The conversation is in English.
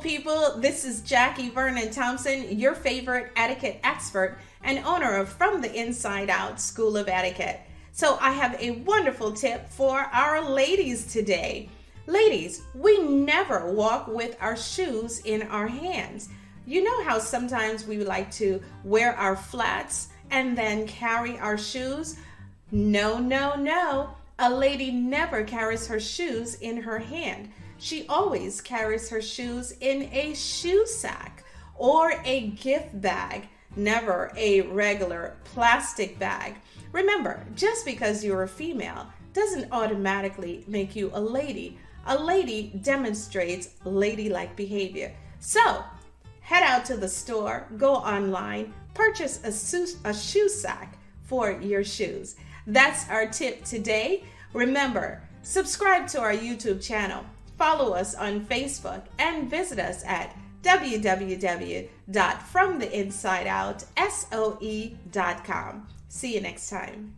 people. This is Jackie Vernon Thompson, your favorite etiquette expert and owner of From the Inside Out School of Etiquette. So, I have a wonderful tip for our ladies today. Ladies, we never walk with our shoes in our hands. You know how sometimes we like to wear our flats and then carry our shoes? No, no, no. A lady never carries her shoes in her hand. She always carries her shoes in a shoe sack or a gift bag, never a regular plastic bag. Remember, just because you're a female doesn't automatically make you a lady. A lady demonstrates ladylike behavior. So, head out to the store, go online, purchase a, shoe sack for your shoes. That's our tip today. Remember, subscribe to our YouTube channel follow us on Facebook, and visit us at www.fromtheinsideoutsoe.com. See you next time.